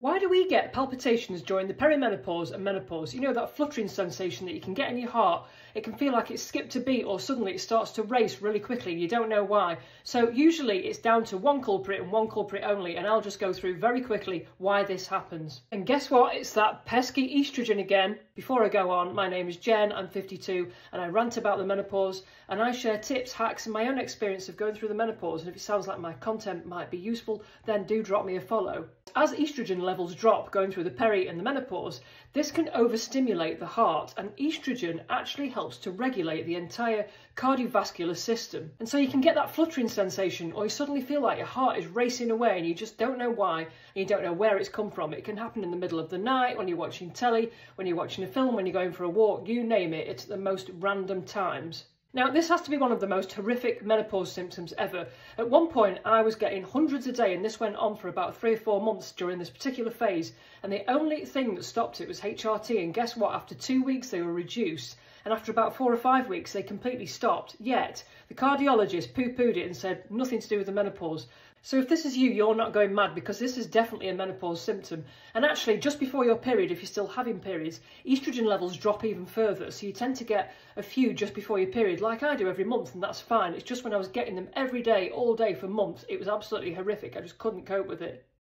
Why do we get palpitations during the perimenopause and menopause? You know, that fluttering sensation that you can get in your heart. It can feel like it's skipped a beat or suddenly it starts to race really quickly. You don't know why. So usually it's down to one culprit and one culprit only. And I'll just go through very quickly why this happens. And guess what? It's that pesky estrogen again. Before I go on, my name is Jen, I'm 52, and I rant about the menopause and I share tips, hacks, and my own experience of going through the menopause. And if it sounds like my content might be useful, then do drop me a follow. As estrogen levels drop going through the peri and the menopause, this can overstimulate the heart, and estrogen actually helps to regulate the entire cardiovascular system. And so you can get that fluttering sensation, or you suddenly feel like your heart is racing away and you just don't know why, and you don't know where it's come from. It can happen in the middle of the night, when you're watching telly, when you're watching a film, when you're going for a walk, you name it, it's the most random times. Now, this has to be one of the most horrific menopause symptoms ever. At one point, I was getting hundreds a day, and this went on for about three or four months during this particular phase. And the only thing that stopped it was HRT. And guess what? After two weeks, they were reduced. And after about four or five weeks, they completely stopped. Yet, the cardiologist poo pooed it and said nothing to do with the menopause. So if this is you, you're not going mad because this is definitely a menopause symptom. And actually, just before your period, if you're still having periods, estrogen levels drop even further. So you tend to get a few just before your like I do every month, and that's fine. It's just when I was getting them every day, all day for months, it was absolutely horrific. I just couldn't cope with it.